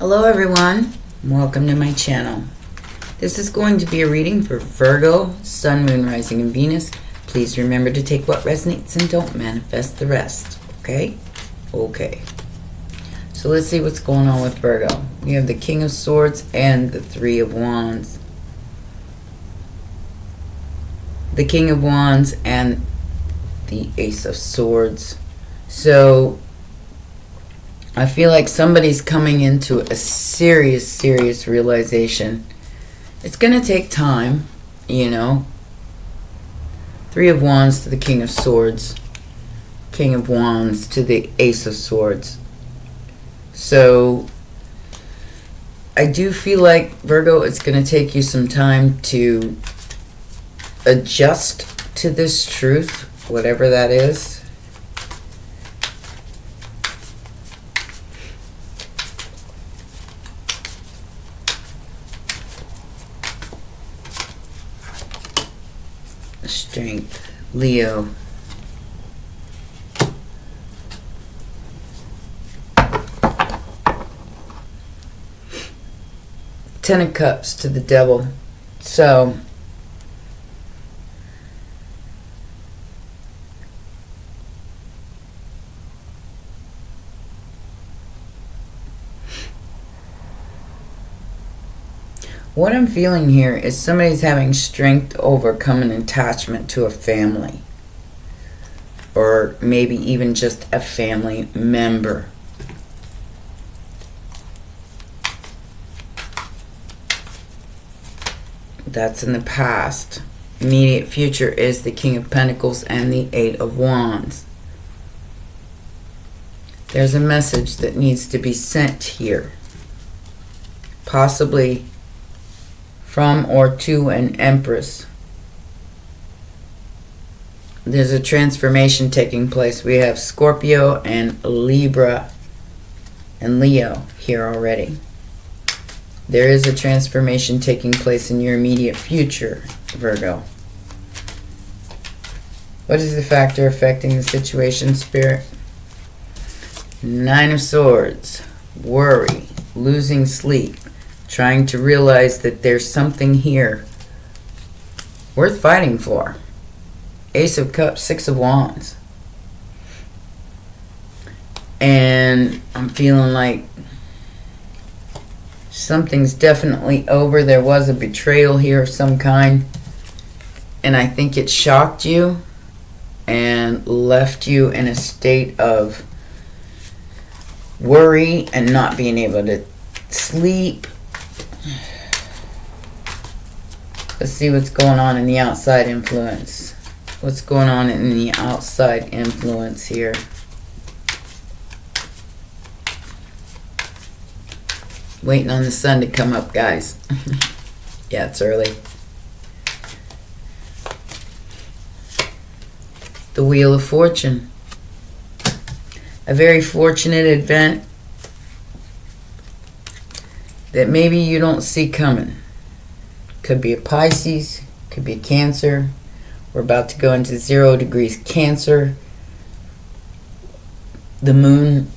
Hello everyone, welcome to my channel. This is going to be a reading for Virgo, Sun, Moon, Rising, and Venus. Please remember to take what resonates and don't manifest the rest, okay? Okay. So let's see what's going on with Virgo. We have the King of Swords and the Three of Wands. The King of Wands and the Ace of Swords. So I feel like somebody's coming into a serious, serious realization. It's going to take time, you know. Three of Wands to the King of Swords. King of Wands to the Ace of Swords. So, I do feel like, Virgo, it's going to take you some time to adjust to this truth, whatever that is. strength, Leo. Ten of Cups to the Devil. So, What I'm feeling here is somebody's having strength to overcome an attachment to a family. Or maybe even just a family member. That's in the past. Immediate future is the King of Pentacles and the Eight of Wands. There's a message that needs to be sent here. Possibly from or to an empress. There's a transformation taking place. We have Scorpio and Libra and Leo here already. There is a transformation taking place in your immediate future, Virgo. What is the factor affecting the situation, Spirit? Nine of Swords, worry, losing sleep, trying to realize that there's something here worth fighting for. Ace of Cups, Six of Wands. And I'm feeling like something's definitely over. There was a betrayal here of some kind. And I think it shocked you and left you in a state of worry and not being able to sleep Let's see what's going on in the outside influence. What's going on in the outside influence here? Waiting on the sun to come up, guys. yeah, it's early. The Wheel of Fortune. A very fortunate event that maybe you don't see coming. Could be a Pisces, could be a Cancer. We're about to go into zero degrees Cancer. The moon.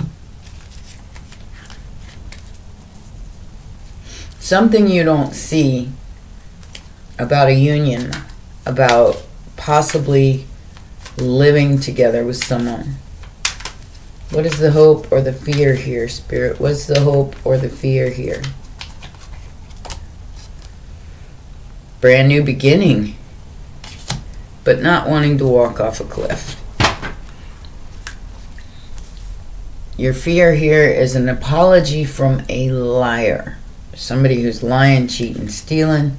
Something you don't see about a union, about possibly living together with someone. What is the hope or the fear here, Spirit? What's the hope or the fear here? Brand new beginning, but not wanting to walk off a cliff. Your fear here is an apology from a liar, somebody who's lying, cheating, stealing.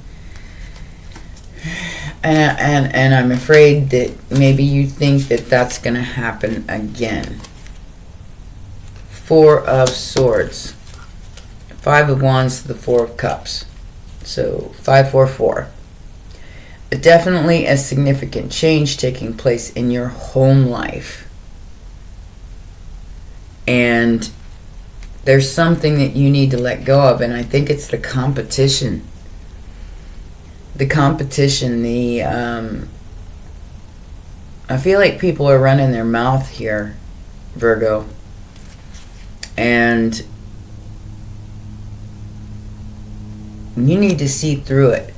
And, and, and I'm afraid that maybe you think that that's going to happen again. Four of Swords. Five of Wands to the Four of Cups. So, 544 definitely a significant change taking place in your home life. And there's something that you need to let go of, and I think it's the competition. The competition, the. Um, I feel like people are running their mouth here, Virgo. And You need to see through it.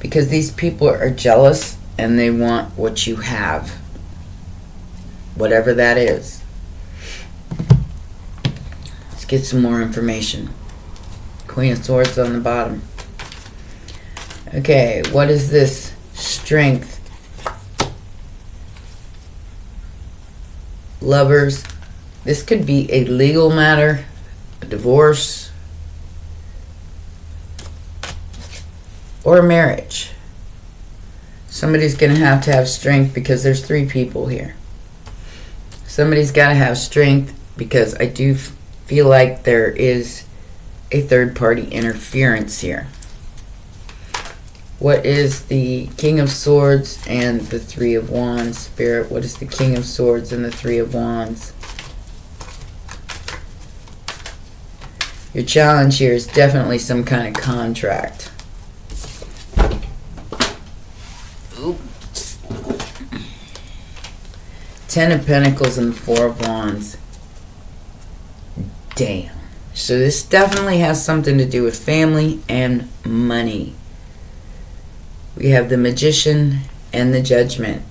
Because these people are jealous and they want what you have. Whatever that is. Let's get some more information. Queen of Swords on the bottom. Okay, what is this? Strength. Lovers. This could be a legal matter, a divorce, or marriage. Somebody's going to have to have strength because there's three people here. Somebody's got to have strength because I do feel like there is a third party interference here. What is the King of Swords and the Three of Wands? Spirit, what is the King of Swords and the Three of Wands? Your challenge here is definitely some kind of contract. Ten of Pentacles and Four of Wands. Damn. So this definitely has something to do with family and money. We have the magician and the judgment.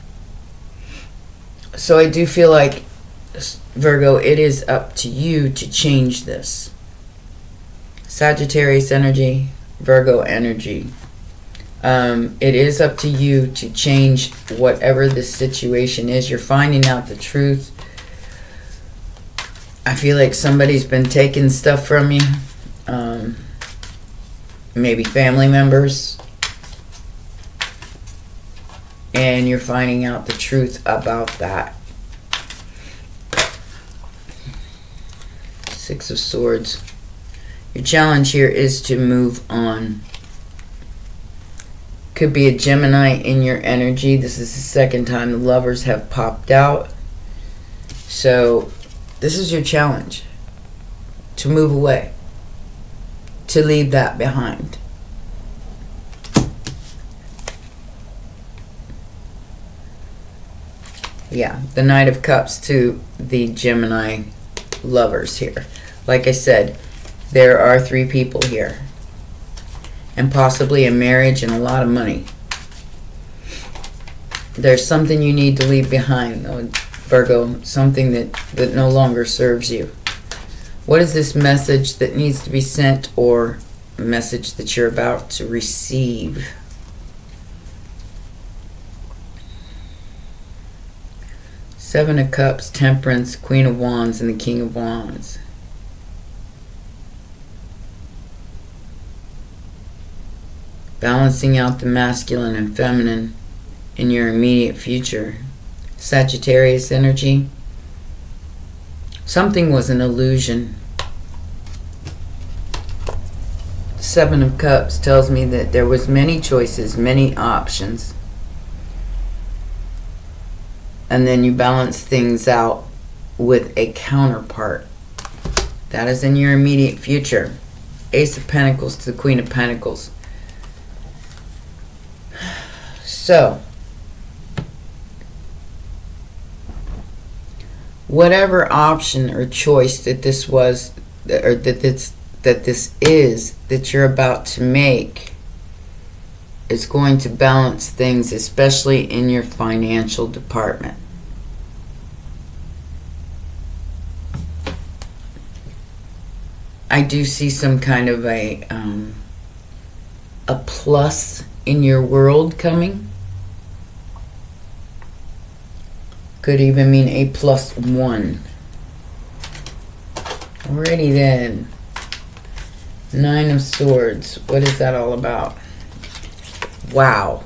So I do feel like, Virgo, it is up to you to change this. Sagittarius energy, Virgo energy. Um, it is up to you to change whatever the situation is. You're finding out the truth. I feel like somebody's been taking stuff from you. Um, maybe family members and you're finding out the truth about that. Six of Swords. Your challenge here is to move on. Could be a Gemini in your energy. This is the second time the lovers have popped out. So, this is your challenge. To move away. To leave that behind. yeah, the Knight of Cups to the Gemini lovers here. Like I said, there are three people here. And possibly a marriage and a lot of money. There's something you need to leave behind, Virgo. Something that, that no longer serves you. What is this message that needs to be sent or message that you're about to receive? Seven of Cups, Temperance, Queen of Wands, and the King of Wands. Balancing out the masculine and feminine in your immediate future. Sagittarius energy. Something was an illusion. Seven of Cups tells me that there was many choices, many options and then you balance things out with a counterpart. That is in your immediate future. Ace of Pentacles to the Queen of Pentacles. So, whatever option or choice that this was, or that this, that this is, that you're about to make, is going to balance things, especially in your financial department. I do see some kind of a um, a plus in your world coming. Could even mean a plus one. Alrighty then. Nine of Swords. What is that all about? Wow.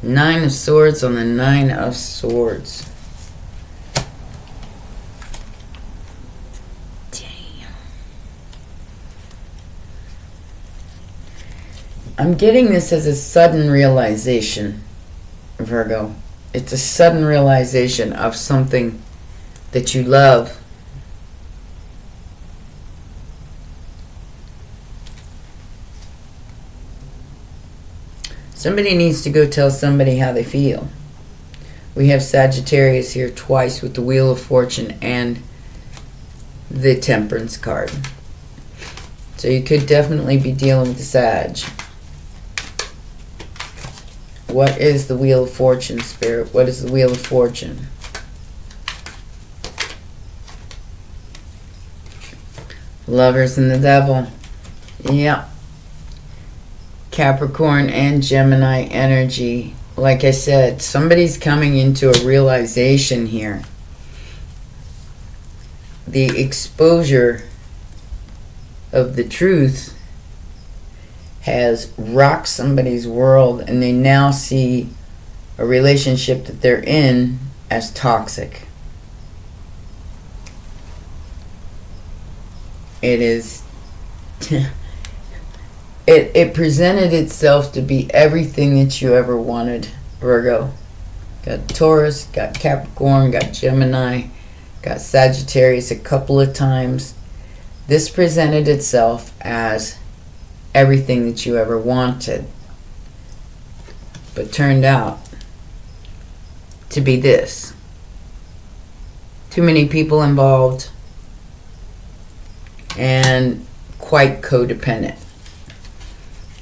Nine of Swords on the Nine of Swords. Damn. I'm getting this as a sudden realization, Virgo. It's a sudden realization of something that you love. Somebody needs to go tell somebody how they feel. We have Sagittarius here twice with the Wheel of Fortune and the Temperance card. So you could definitely be dealing with the Sag. What is the Wheel of Fortune, Spirit? What is the Wheel of Fortune? Lovers and the Devil. Yep. Capricorn and Gemini energy. Like I said, somebody's coming into a realization here. The exposure of the truth has rocked somebody's world and they now see a relationship that they're in as toxic. It is it it presented itself to be everything that you ever wanted, Virgo. Got Taurus, got Capricorn, got Gemini, got Sagittarius a couple of times. This presented itself as everything that you ever wanted, but turned out to be this. Too many people involved and quite codependent.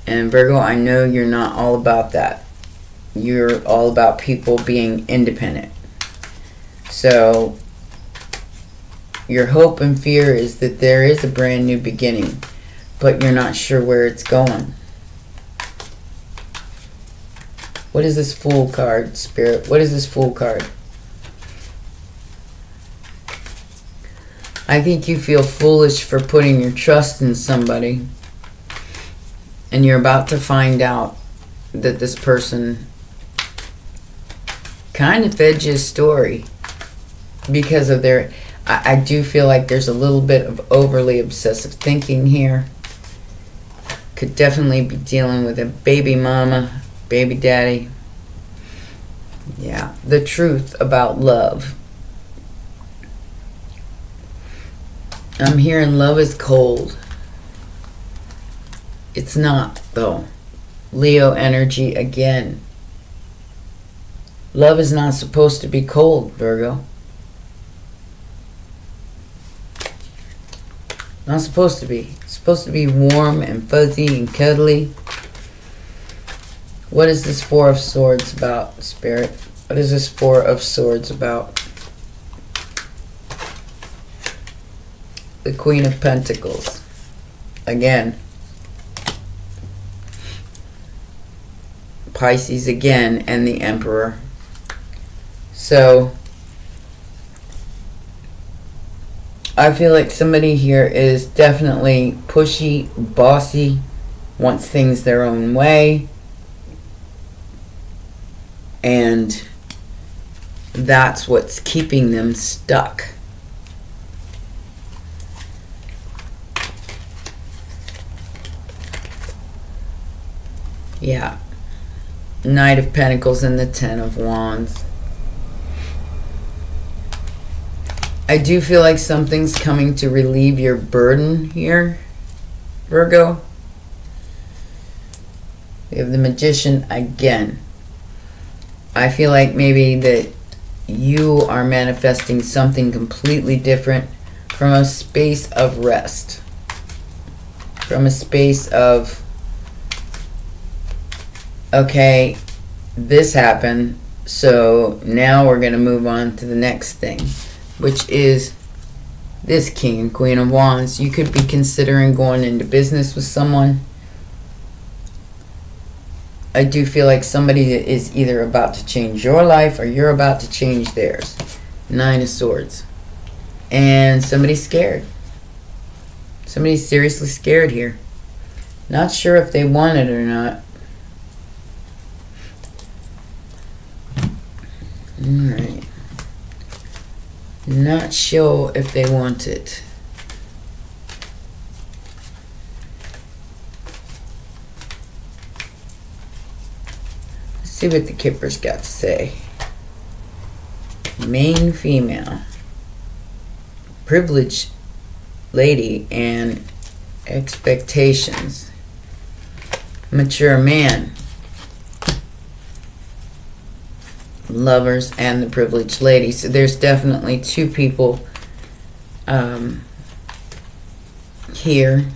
And Virgo, I know you're not all about that. You're all about people being independent. So, your hope and fear is that there is a brand new beginning but you're not sure where it's going. What is this Fool card, Spirit? What is this Fool card? I think you feel foolish for putting your trust in somebody. And you're about to find out that this person kind of fed you a story because of their. I, I do feel like there's a little bit of overly obsessive thinking here could definitely be dealing with a baby mama, baby daddy. Yeah, the truth about love. I'm hearing love is cold. It's not, though. Leo energy again. Love is not supposed to be cold, Virgo. Not supposed to be. Supposed to be warm and fuzzy and cuddly. What is this Four of Swords about, Spirit? What is this Four of Swords about? The Queen of Pentacles. Again. Pisces again and the Emperor. So, I feel like somebody here is definitely pushy, bossy, wants things their own way. And that's what's keeping them stuck. Yeah. Knight of Pentacles and the Ten of Wands. I do feel like something's coming to relieve your burden here, Virgo. We have the Magician again. I feel like maybe that you are manifesting something completely different from a space of rest. From a space of, okay, this happened, so now we're going to move on to the next thing which is this King and Queen of Wands. You could be considering going into business with someone. I do feel like somebody is either about to change your life or you're about to change theirs. Nine of Swords. And somebody's scared. Somebody's seriously scared here. Not sure if they want it or not. Alright. Not sure if they want it. Let's see what the Kippers got to say. Main female. Privileged lady and expectations. Mature man. lovers and the privileged lady. So there's definitely two people um, here.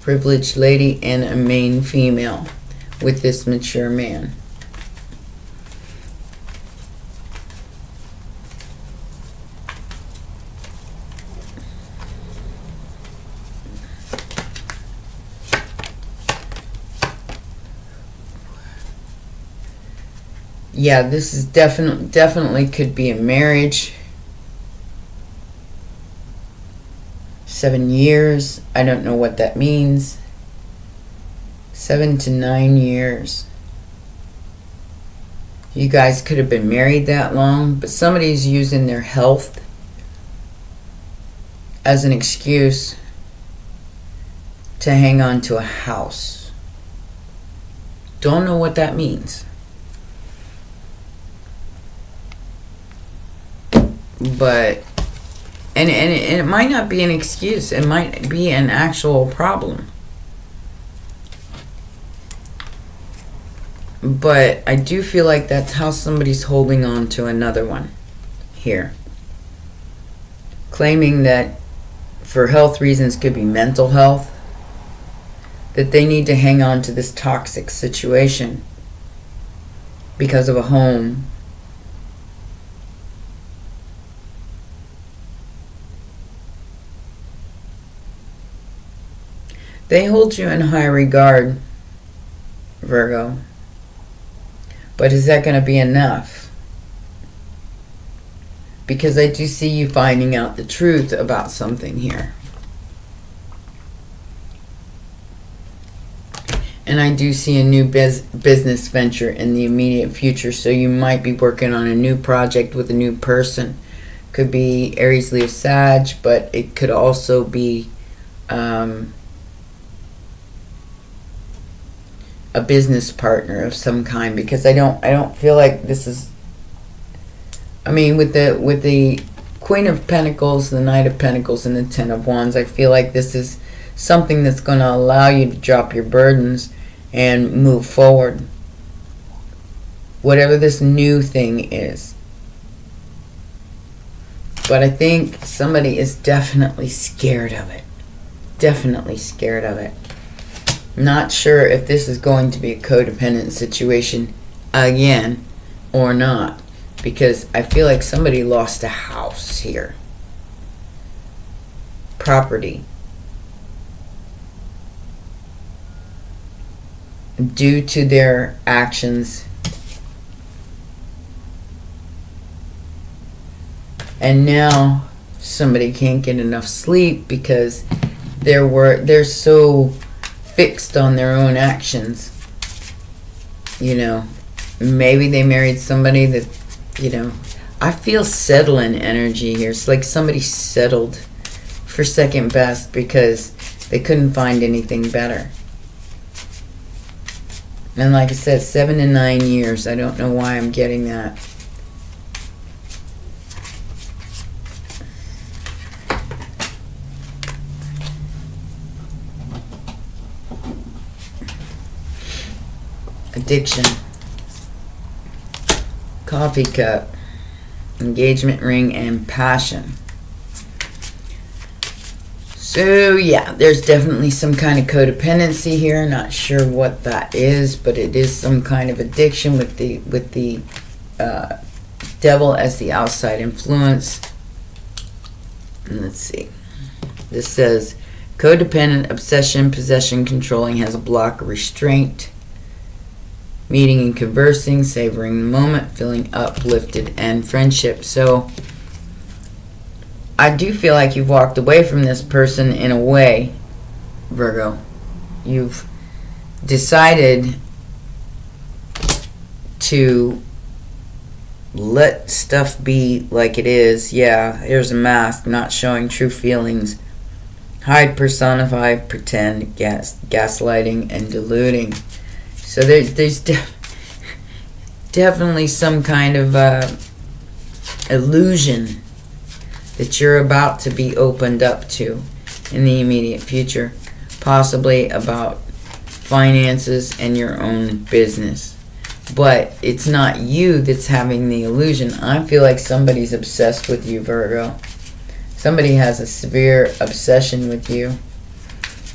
Privileged lady and a main female with this mature man. Yeah, this is definitely definitely could be a marriage. Seven years. I don't know what that means. Seven to nine years. You guys could have been married that long, but somebody's using their health as an excuse to hang on to a house. Don't know what that means. But and and it, and it might not be an excuse. It might be an actual problem. But I do feel like that's how somebody's holding on to another one here. Claiming that for health reasons could be mental health that they need to hang on to this toxic situation because of a home They hold you in high regard, Virgo. But is that going to be enough? Because I do see you finding out the truth about something here. And I do see a new biz business venture in the immediate future. So you might be working on a new project with a new person. Could be Aries, Leo, Sag, but it could also be um, a business partner of some kind because I don't I don't feel like this is I mean with the with the Queen of Pentacles, the Knight of Pentacles and the Ten of Wands, I feel like this is something that's going to allow you to drop your burdens and move forward. Whatever this new thing is. But I think somebody is definitely scared of it. Definitely scared of it. Not sure if this is going to be a codependent situation again or not. Because I feel like somebody lost a house here. Property. Due to their actions. And now somebody can't get enough sleep because they're, wor- they're so fixed on their own actions. You know, maybe they married somebody that, you know, I feel settling energy here. It's like somebody settled for second best because they couldn't find anything better. And like I said, seven to nine years. I don't know why I'm getting that. Addiction, coffee cup, engagement ring, and passion. So yeah, there's definitely some kind of codependency here. Not sure what that is, but it is some kind of addiction with the with the uh, devil as the outside influence. And let's see. This says codependent obsession, possession, controlling has a block, restraint meeting and conversing, savoring the moment, feeling uplifted, and friendship. So I do feel like you've walked away from this person in a way, Virgo. You've decided to let stuff be like it is. Yeah, here's a mask, not showing true feelings. Hide, personify, pretend, gas, gaslighting, and deluding. So there, there's definitely some kind of uh, illusion that you're about to be opened up to in the immediate future, possibly about finances and your own business. But it's not you that's having the illusion. I feel like somebody's obsessed with you, Virgo. Somebody has a severe obsession with you.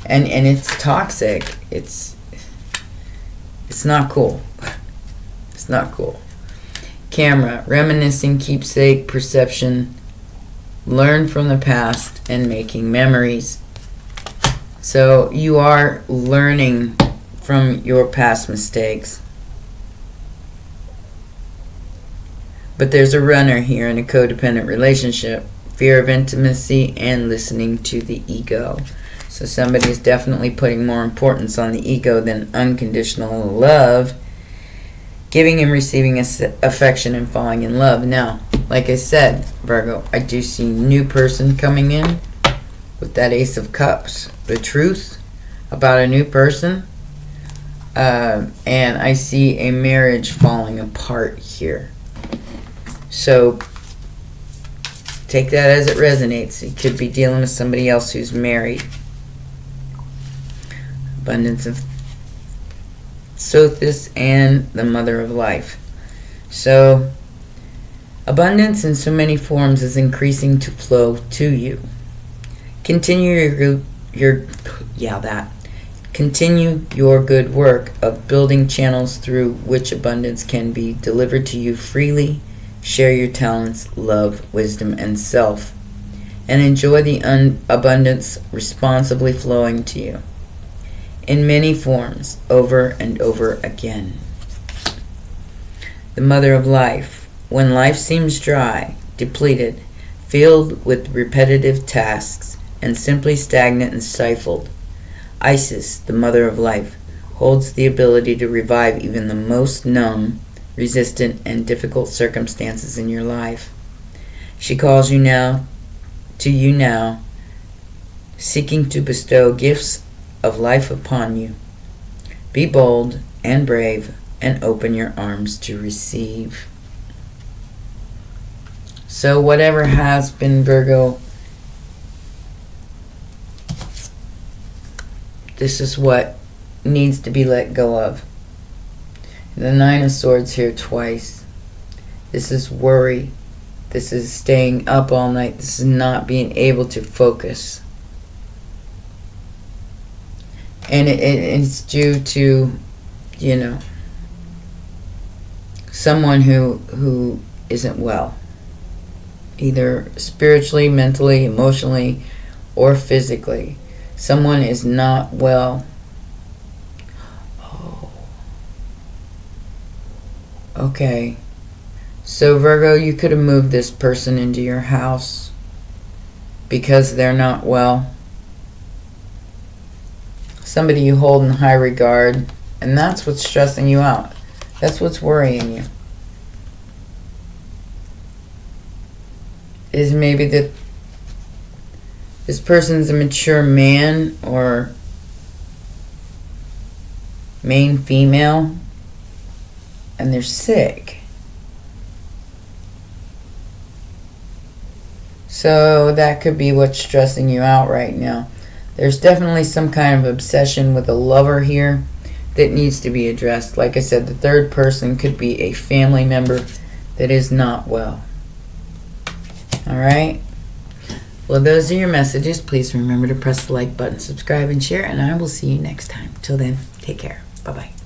and and it's toxic. It's it's not cool. It's not cool. Camera, reminiscing, keepsake, perception, learn from the past, and making memories. So you are learning from your past mistakes. But there's a runner here in a codependent relationship fear of intimacy and listening to the ego. So somebody is definitely putting more importance on the ego than unconditional love, giving and receiving affection and falling in love. Now, like I said, Virgo, I do see new person coming in with that Ace of Cups. The truth about a new person. Uh, and I see a marriage falling apart here. So take that as it resonates. You could be dealing with somebody else who's married. Abundance of Sothis and the Mother of Life. So, abundance in so many forms is increasing to flow to you. Continue your, your yeah, that. Continue your good work of building channels through which abundance can be delivered to you freely share your talents, love, wisdom, and self, and enjoy the un- abundance responsibly flowing to you in many forms over and over again. The mother of life, when life seems dry, depleted, filled with repetitive tasks, and simply stagnant and stifled, Isis, the mother of life, holds the ability to revive even the most numb resistant, and difficult circumstances in your life. She calls you now to you now, seeking to bestow gifts of life upon you. Be bold and brave and open your arms to receive. So, whatever has been Virgo, this is what needs to be let go of. The Nine of Swords here twice. This is worry. This is staying up all night. This is not being able to focus. And it, it, it's due to, you know, someone who who isn't well. Either spiritually, mentally, emotionally, or physically. Someone is not well oh Okay. So, Virgo, you could have moved this person into your house because they're not well. Somebody you hold in high regard, and that's what's stressing you out. That's what's worrying you. Is maybe that this person's a mature man or main female and they're sick. So that could be what's stressing you out right now. There's definitely some kind of obsession with a lover here that needs to be addressed. Like I said, the third person could be a family member that is not well. All right? Well, those are your messages. Please remember to press the like button, subscribe, and share, and I will see you next time. Till then, take care. Bye bye.